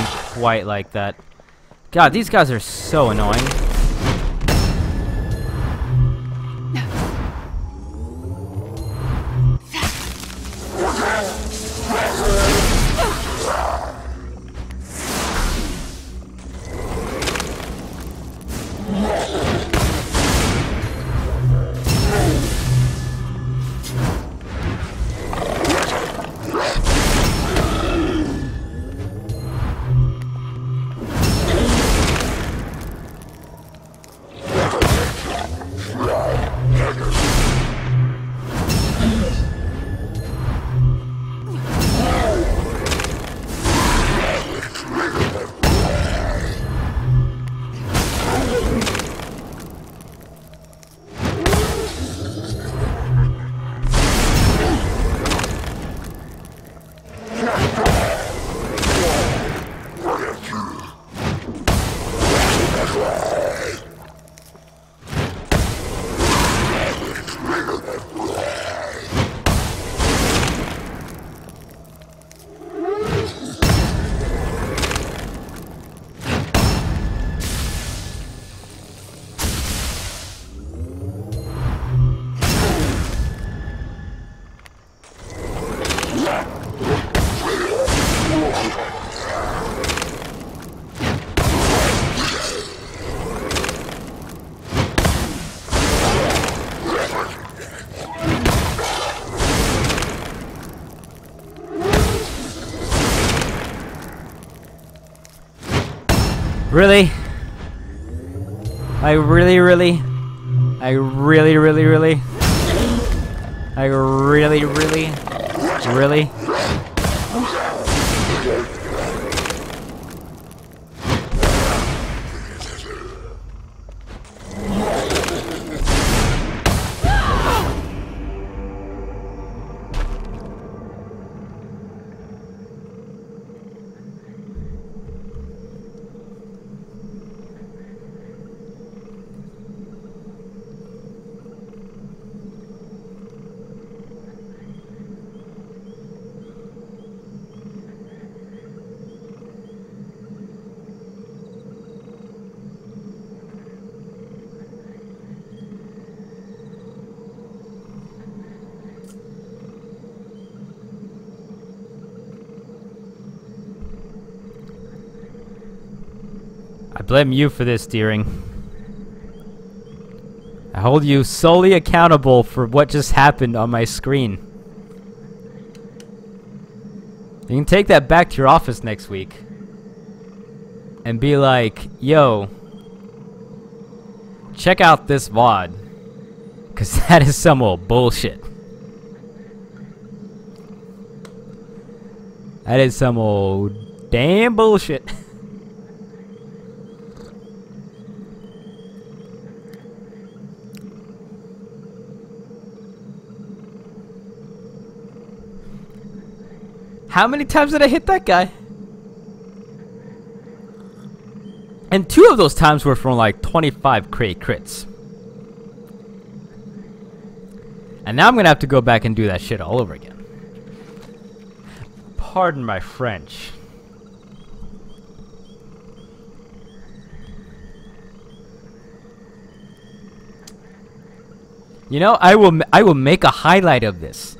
quite like that. God, these guys are so annoying. Really? I really, really? I really, really, really? I really, really? Really? I blame you for this, Deering. I hold you solely accountable for what just happened on my screen. You can take that back to your office next week. And be like, yo, check out this VOD. Cause that is some old bullshit. That is some old damn bullshit. How many times did I hit that guy? And two of those times were from like 25 crate crits. And now I'm gonna have to go back and do that shit all over again. Pardon my French. You know, I will I will make a highlight of this.